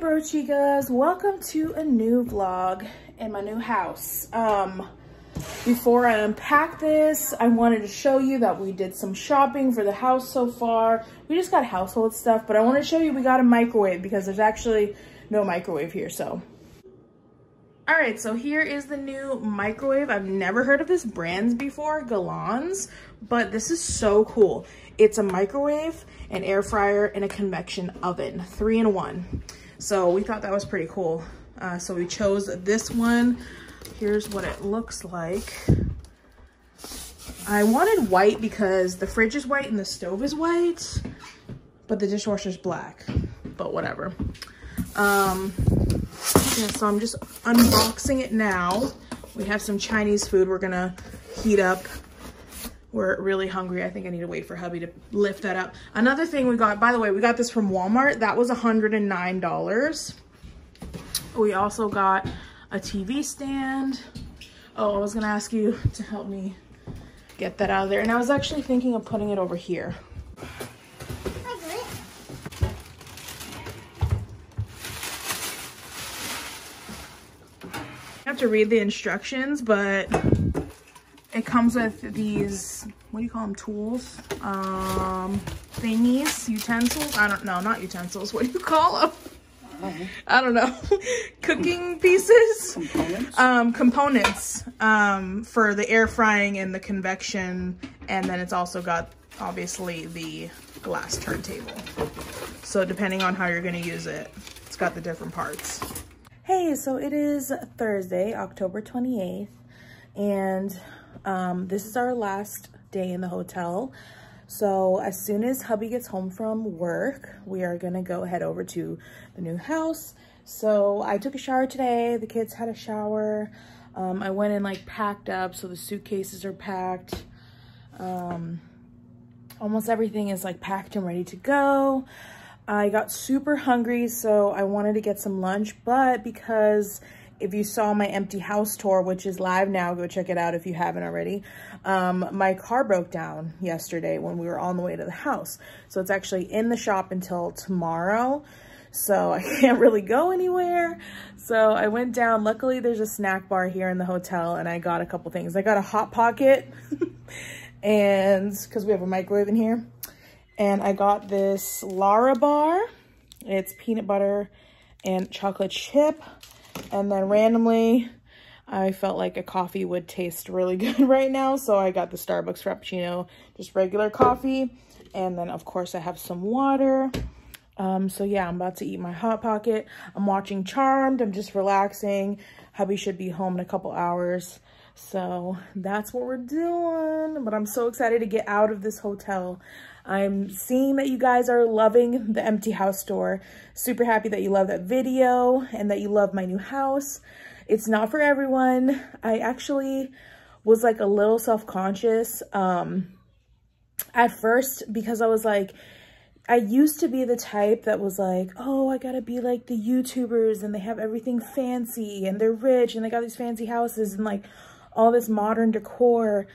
Brochikas welcome to a new vlog in my new house. Um before i unpack this i wanted to show you that we did some shopping for the house so far. We just got household stuff but i want to show you we got a microwave because there's actually no microwave here so. All right so here is the new microwave. I've never heard of this brand before Galanz but this is so cool. It's a microwave an air fryer and a convection oven. Three in one so we thought that was pretty cool. Uh, so we chose this one. Here's what it looks like. I wanted white because the fridge is white and the stove is white, but the dishwasher is black, but whatever. Um, yeah, so I'm just unboxing it now. We have some Chinese food we're gonna heat up we're really hungry. I think I need to wait for hubby to lift that up. Another thing we got, by the way, we got this from Walmart. That was $109. We also got a TV stand. Oh, I was gonna ask you to help me get that out of there. And I was actually thinking of putting it over here. I have to read the instructions, but it comes with these, what do you call them, tools? Um, thingies, utensils? I don't know, not utensils. What do you call them? I don't know. Cooking pieces? Components? Um, components um, for the air frying and the convection. And then it's also got, obviously, the glass turntable. So depending on how you're going to use it, it's got the different parts. Hey, so it is Thursday, October 28th. And um, this is our last day in the hotel. So as soon as hubby gets home from work, we are gonna go head over to the new house. So I took a shower today. The kids had a shower. Um, I went and like packed up. So the suitcases are packed. Um, almost everything is like packed and ready to go. I got super hungry, so I wanted to get some lunch, but because if you saw my empty house tour, which is live now, go check it out if you haven't already. Um, my car broke down yesterday when we were on the way to the house. So it's actually in the shop until tomorrow. So I can't really go anywhere. So I went down. Luckily, there's a snack bar here in the hotel and I got a couple things. I got a Hot Pocket and because we have a microwave in here. And I got this Larabar. It's peanut butter and chocolate chip. And then randomly, I felt like a coffee would taste really good right now. So I got the Starbucks Frappuccino, just regular coffee. And then, of course, I have some water. Um, so yeah, I'm about to eat my Hot Pocket. I'm watching Charmed. I'm just relaxing. Hubby should be home in a couple hours. So that's what we're doing. But I'm so excited to get out of this hotel. I'm seeing that you guys are loving the empty house tour. Super happy that you love that video and that you love my new house. It's not for everyone. I actually was like a little self-conscious um, at first because I was like, I used to be the type that was like, oh, I gotta be like the YouTubers and they have everything fancy and they're rich and they got these fancy houses and like all this modern decor.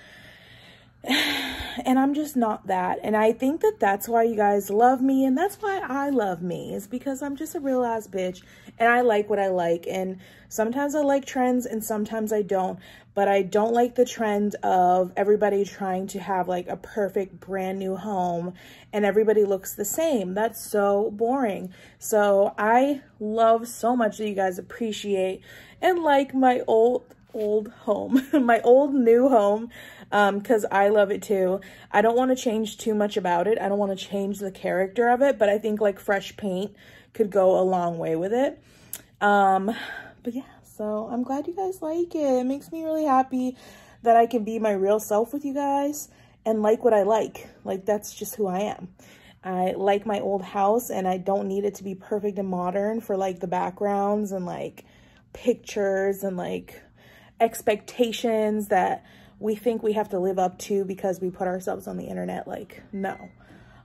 and I'm just not that. And I think that that's why you guys love me. And that's why I love me is because I'm just a real ass bitch and I like what I like. And sometimes I like trends and sometimes I don't. But I don't like the trend of everybody trying to have like a perfect brand new home and everybody looks the same. That's so boring. So I love so much that you guys appreciate and like my old old home, my old new home, because um, I love it too. I don't want to change too much about it. I don't want to change the character of it, but I think like fresh paint could go a long way with it. Um, but yeah, so I'm glad you guys like it. It makes me really happy that I can be my real self with you guys and like what I like. Like that's just who I am. I like my old house and I don't need it to be perfect and modern for like the backgrounds and like pictures and like expectations that we think we have to live up to because we put ourselves on the internet. Like, no.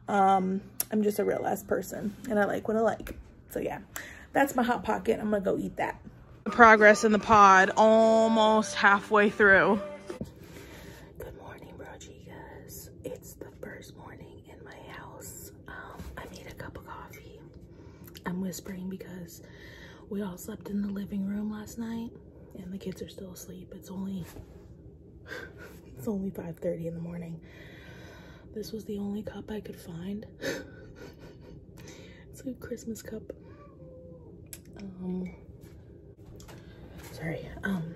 Um, I'm just a real ass person and I like what I like. So yeah, that's my Hot Pocket. I'm gonna go eat that. Progress in the pod, almost halfway through. Good morning, bro guys. It's the first morning in my house. Um, I made a cup of coffee. I'm whispering because we all slept in the living room last night and the kids are still asleep. It's only only 5:30 in the morning. This was the only cup I could find. it's a Christmas cup. Um sorry. Um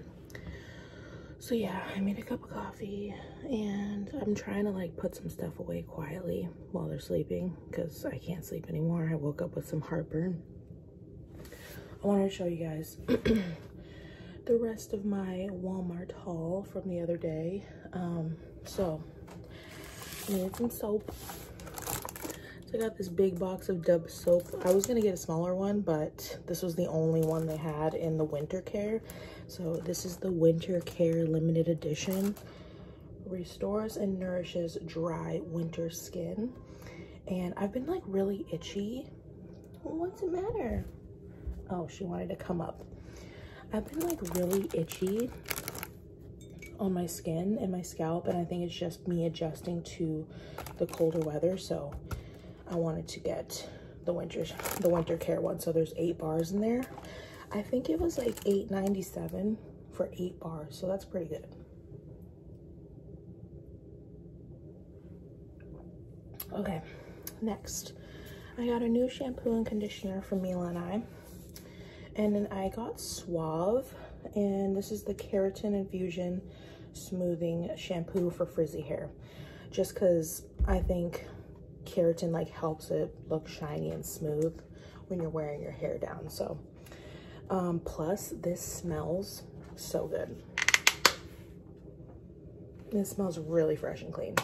so yeah, I made a cup of coffee and I'm trying to like put some stuff away quietly while they're sleeping because I can't sleep anymore. I woke up with some heartburn. I wanted to show you guys the rest of my Walmart haul from the other day. Um, so I needed some soap. So I got this big box of Dove soap. I was gonna get a smaller one, but this was the only one they had in the winter care. So this is the Winter Care Limited Edition. Restores and nourishes dry winter skin. And I've been like really itchy. What's the matter? Oh, she wanted to come up. I've been like really itchy on my skin and my scalp and I think it's just me adjusting to the colder weather so I wanted to get the winter the winter care one so there's eight bars in there I think it was like 8.97 for eight bars, so that's pretty good. Okay, next. I got a new shampoo and conditioner from Mila and I. And then I got Suave, and this is the Keratin Infusion Smoothing Shampoo for frizzy hair. Just because I think keratin like helps it look shiny and smooth when you're wearing your hair down. So um, plus, this smells so good. It smells really fresh and clean.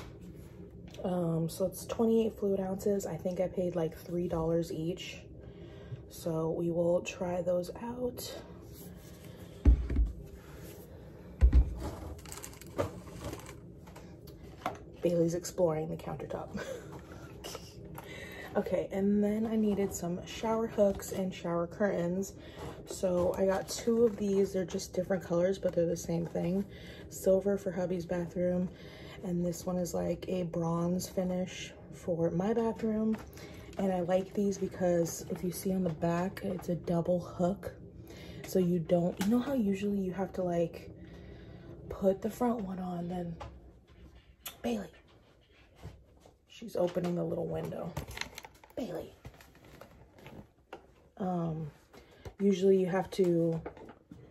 Um, so it's 28 fluid ounces. I think I paid like $3 each. So we will try those out. Bailey's exploring the countertop. okay, and then I needed some shower hooks and shower curtains so I got two of these. They're just different colors, but they're the same thing. Silver for hubby's bathroom. And this one is like a bronze finish for my bathroom. And I like these because if you see on the back, it's a double hook. So you don't, you know how usually you have to like put the front one on, then Bailey. She's opening the little window. Bailey. Um, usually you have to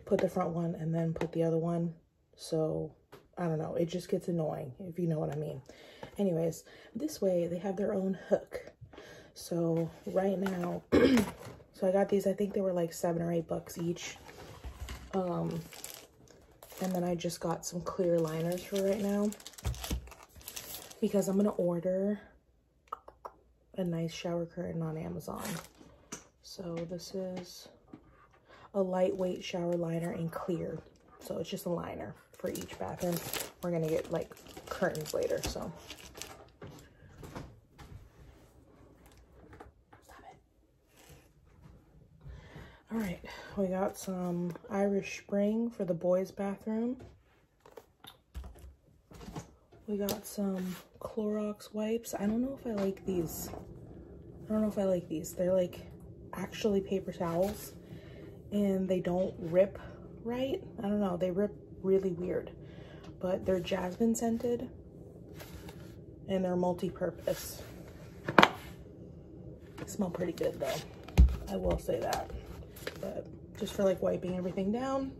put the front one and then put the other one. So I don't know. It just gets annoying if you know what I mean. Anyways, this way they have their own hook. So right now, so I got these, I think they were like seven or eight bucks each. Um, and then I just got some clear liners for right now because I'm going to order a nice shower curtain on Amazon. So this is a lightweight shower liner in clear. So it's just a liner for each bathroom. We're going to get like curtains later, so. All right, we got some Irish Spring for the boys' bathroom. We got some Clorox wipes. I don't know if I like these. I don't know if I like these. They're like actually paper towels and they don't rip right. I don't know, they rip really weird, but they're jasmine scented and they're multi-purpose. Smell pretty good though, I will say that. But just for like wiping everything down.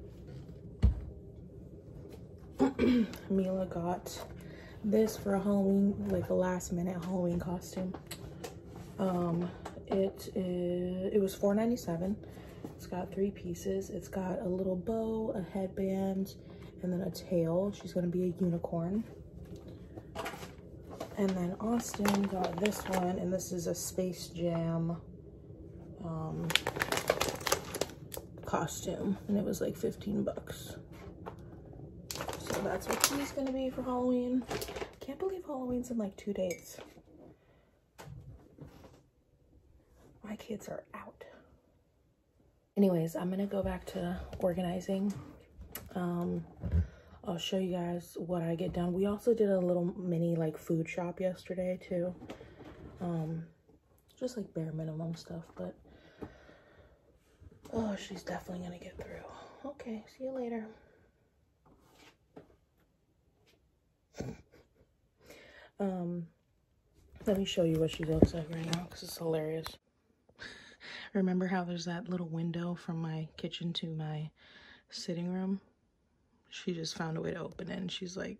Mila got this for a Halloween, like a last minute Halloween costume. Um, it is, it was $4.97 it's got three pieces. It's got a little bow, a headband, and then a tail. She's gonna be a unicorn. And then Austin got this one, and this is a Space Jam um, costume, and it was like 15 bucks. So that's what he's gonna be for Halloween. Can't believe Halloween's in like two days. My kids are out anyways i'm gonna go back to organizing um i'll show you guys what i get done we also did a little mini like food shop yesterday too um just like bare minimum stuff but Oh, she's definitely gonna get through. Okay, see you later. um, let me show you what she looks like right now because it's hilarious. Remember how there's that little window from my kitchen to my sitting room? She just found a way to open it and she's like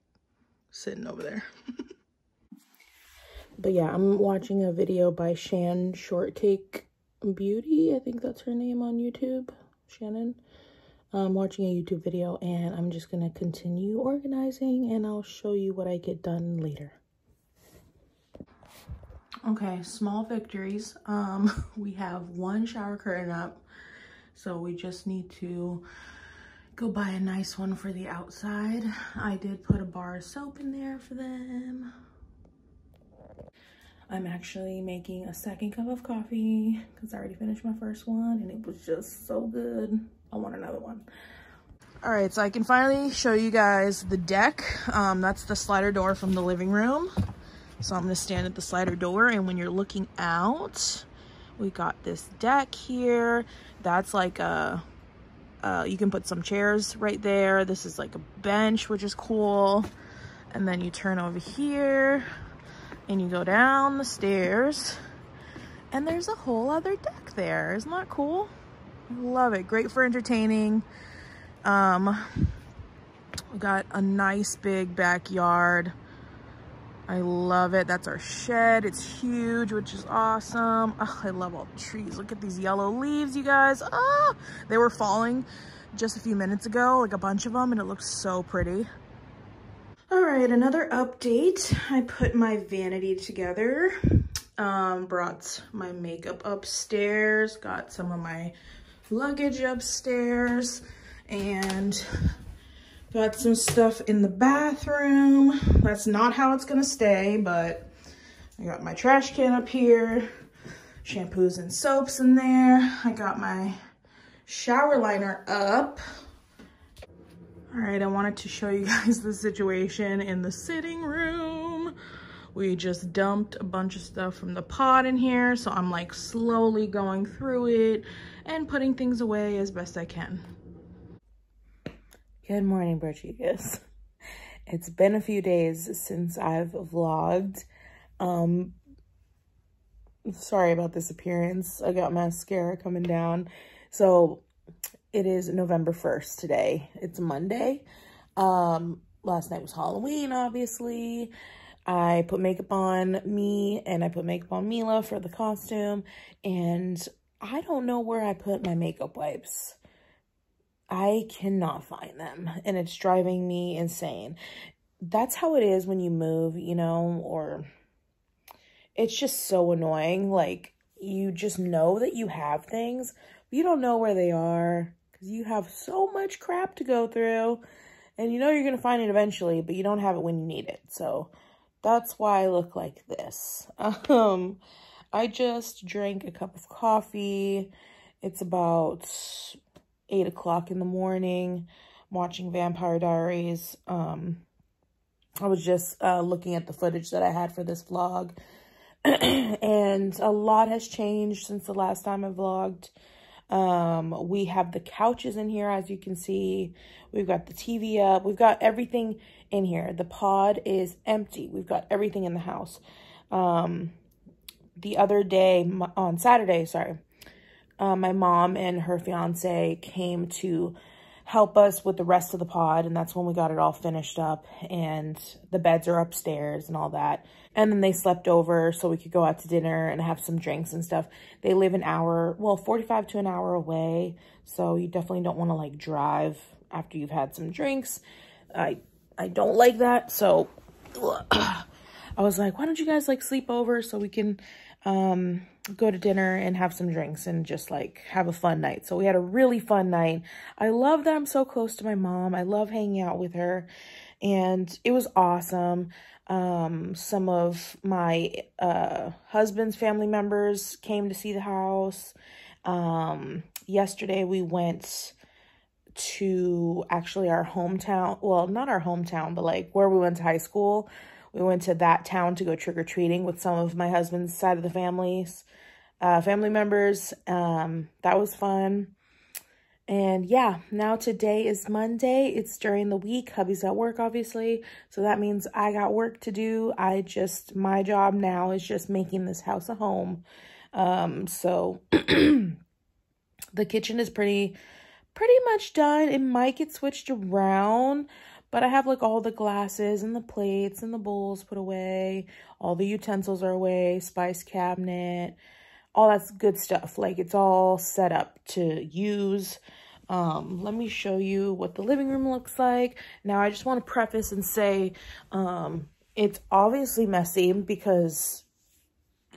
sitting over there. but yeah, I'm watching a video by Shan Shortcake Beauty. I think that's her name on YouTube. Shannon. I'm watching a YouTube video and I'm just going to continue organizing and I'll show you what I get done later. Okay, small victories. Um, we have one shower curtain up, so we just need to go buy a nice one for the outside. I did put a bar of soap in there for them. I'm actually making a second cup of coffee because I already finished my first one and it was just so good. I want another one. All right, so I can finally show you guys the deck. Um, that's the slider door from the living room. So I'm gonna stand at the slider door and when you're looking out, we got this deck here. That's like a, uh, you can put some chairs right there. This is like a bench, which is cool. And then you turn over here and you go down the stairs and there's a whole other deck there. Isn't that cool? I love it. Great for entertaining. Um, we got a nice big backyard. I love it. That's our shed. It's huge, which is awesome. Oh, I love all the trees. Look at these yellow leaves, you guys. Ah, they were falling just a few minutes ago, like a bunch of them, and it looks so pretty. All right, another update. I put my vanity together. Um, brought my makeup upstairs, got some of my luggage upstairs, and Got some stuff in the bathroom. That's not how it's gonna stay, but I got my trash can up here, shampoos and soaps in there. I got my shower liner up. All right, I wanted to show you guys the situation in the sitting room. We just dumped a bunch of stuff from the pod in here, so I'm like slowly going through it and putting things away as best I can. Good morning, Brochikas. It's been a few days since I've vlogged. Um, sorry about this appearance. I got mascara coming down. So it is November 1st today. It's Monday. Um, last night was Halloween, obviously. I put makeup on me and I put makeup on Mila for the costume. And I don't know where I put my makeup wipes. I cannot find them and it's driving me insane. That's how it is when you move, you know, or it's just so annoying. Like you just know that you have things, but you don't know where they are because you have so much crap to go through and you know you're going to find it eventually, but you don't have it when you need it. So that's why I look like this. Um, I just drank a cup of coffee. It's about 8 o'clock in the morning watching Vampire Diaries. Um, I was just uh, looking at the footage that I had for this vlog. and a lot has changed since the last time I vlogged. Um, we have the couches in here, as you can see. We've got the TV up. We've got everything in here. The pod is empty. We've got everything in the house. Um, the other day, on Saturday, sorry, uh, my mom and her fiance came to help us with the rest of the pod and that's when we got it all finished up and the beds are upstairs and all that. And then they slept over so we could go out to dinner and have some drinks and stuff. They live an hour well 45 to an hour away so you definitely don't want to like drive after you've had some drinks. I i don't like that so i was like why don't you guys like sleep over so we can um go to dinner and have some drinks and just like have a fun night. So we had a really fun night. I love that I'm so close to my mom. I love hanging out with her and it was awesome. Um, some of my uh, husband's family members came to see the house. Um, yesterday we went to actually our hometown. Well, not our hometown, but like where we went to high school. We went to that town to go trick-or-treating with some of my husband's side of the families, uh, family members. Um, that was fun. And yeah, now today is Monday. It's during the week. Hubby's at work, obviously. So that means I got work to do. I just, my job now is just making this house a home. Um, so the kitchen is pretty, pretty much done. It might get switched around, but I have like all the glasses and the plates and the bowls put away. All the utensils are away, spice cabinet, all that's good stuff. Like it's all set up to use. Um, let me show you what the living room looks like. Now, I just want to preface and say um, it's obviously messy because,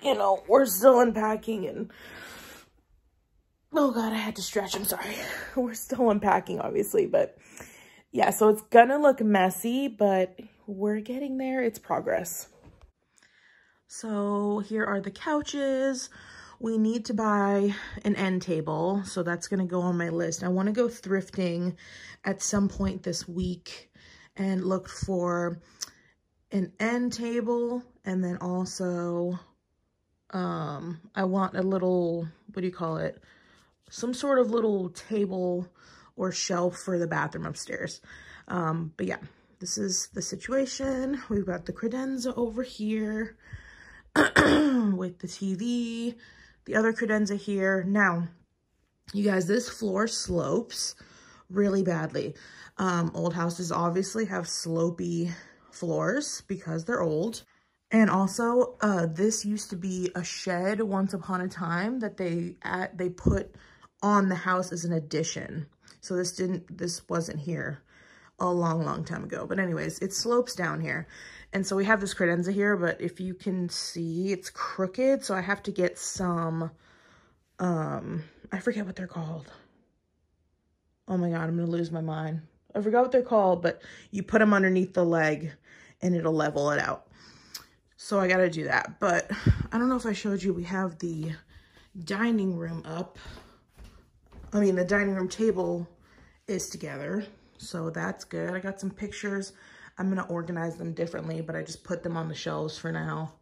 you know, we're still unpacking and, oh God, I had to stretch. I'm sorry. we're still unpacking, obviously, but yeah, so it's gonna look messy, but we're getting there. It's progress. So here are the couches. We need to buy an end table, so that's going to go on my list. I want to go thrifting at some point this week and look for an end table and then also um, I want a little, what do you call it? Some sort of little table or shelf for the bathroom upstairs. Um, but yeah, this is the situation. We've got the credenza over here with the TV the other credenza here. Now, you guys, this floor slopes really badly. Um, old houses obviously have slopy floors because they're old. And also, uh, this used to be a shed once upon a time that they at, they put on the house as an addition. So this didn't, this wasn't here a long, long time ago. But anyways, it slopes down here. And so we have this credenza here, but if you can see, it's crooked. So I have to get some, um, I forget what they're called. Oh my God, I'm going to lose my mind. I forgot what they're called, but you put them underneath the leg and it'll level it out. So I got to do that. But I don't know if I showed you, we have the dining room up. I mean, the dining room table is together. So that's good. I got some pictures I'm going to organize them differently, but I just put them on the shelves for now.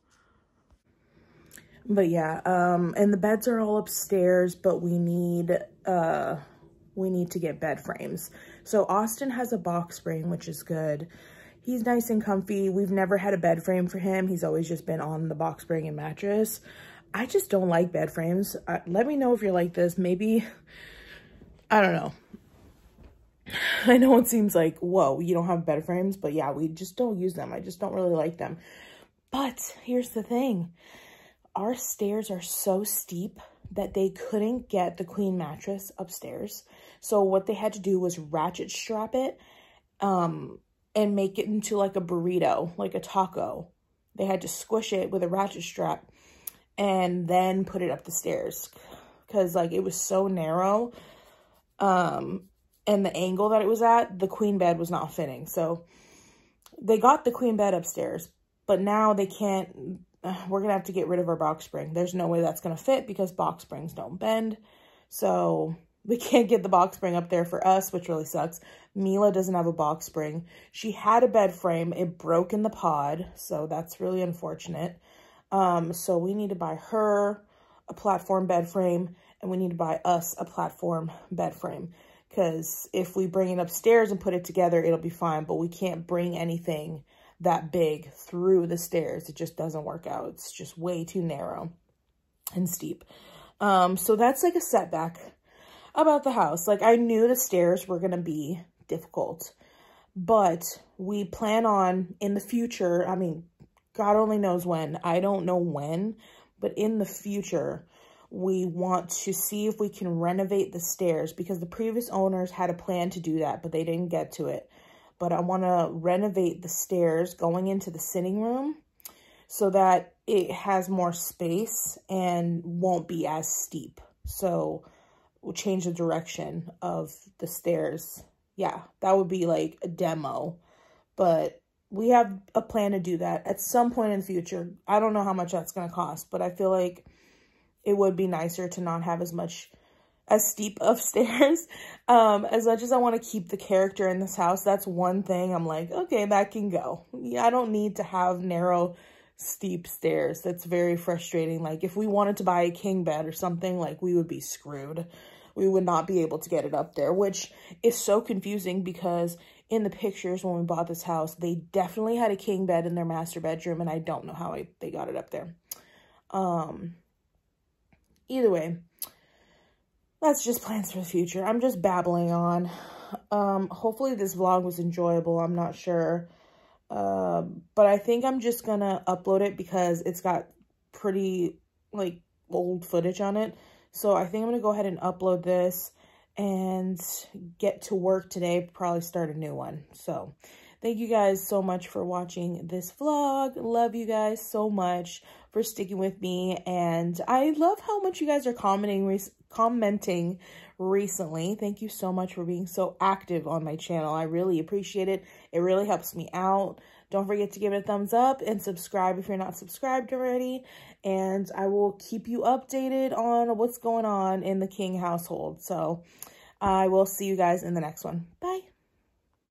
But yeah, um, and the beds are all upstairs, but we need, uh, we need to get bed frames. So Austin has a box spring, which is good. He's nice and comfy. We've never had a bed frame for him. He's always just been on the box spring and mattress. I just don't like bed frames. Uh, let me know if you're like this. Maybe, I don't know. I know it seems like, whoa, you don't have bed frames, but yeah, we just don't use them. I just don't really like them. But here's the thing. Our stairs are so steep that they couldn't get the queen mattress upstairs. So what they had to do was ratchet strap it um, and make it into like a burrito, like a taco. They had to squish it with a ratchet strap and then put it up the stairs because like it was so narrow um and the angle that it was at, the queen bed was not fitting. So they got the queen bed upstairs, but now they can't, uh, we're going to have to get rid of our box spring. There's no way that's going to fit because box springs don't bend. So we can't get the box spring up there for us, which really sucks. Mila doesn't have a box spring. She had a bed frame. It broke in the pod, so that's really unfortunate. Um, so we need to buy her a platform bed frame, and we need to buy us a platform bed frame because if we bring it upstairs and put it together, it'll be fine. But we can't bring anything that big through the stairs. It just doesn't work out. It's just way too narrow and steep. Um, so that's like a setback about the house. Like I knew the stairs were going to be difficult, but we plan on in the future, I mean, God only knows when, I don't know when, but in the future, we want to see if we can renovate the stairs because the previous owners had a plan to do that, but they didn't get to it. But I want to renovate the stairs going into the sitting room so that it has more space and won't be as steep. So we'll change the direction of the stairs. Yeah, that would be like a demo. But we have a plan to do that at some point in the future. I don't know how much that's going to cost, but I feel like it would be nicer to not have as much as steep of stairs. Um, as much as I want to keep the character in this house, that's one thing I'm like, okay, that can go. Yeah, I don't need to have narrow, steep stairs. That's very frustrating. Like, if we wanted to buy a king bed or something, like, we would be screwed. we would not be able to get it up there, which is so confusing because in the pictures when we bought this house, they definitely had a king bed in their master bedroom, and I don't know how I, they got it up there. Um, either way, that's just plans for the future. I'm just babbling on. Um, hopefully this vlog was enjoyable. I'm not sure. Uh, but I think I'm just gonna upload it because it's got pretty, like, old footage on it. So I think I'm gonna go ahead and upload this and get to work today, probably start a new one. So thank you guys so much for watching this vlog. Love you guys so much for sticking with me. And I love how much you guys are commenting, re commenting recently. Thank you so much for being so active on my channel. I really appreciate it. It really helps me out. Don't forget to give it a thumbs up and subscribe if you're not subscribed already. And I will keep you updated on what's going on in the King household. So I will see you guys in the next one. Bye.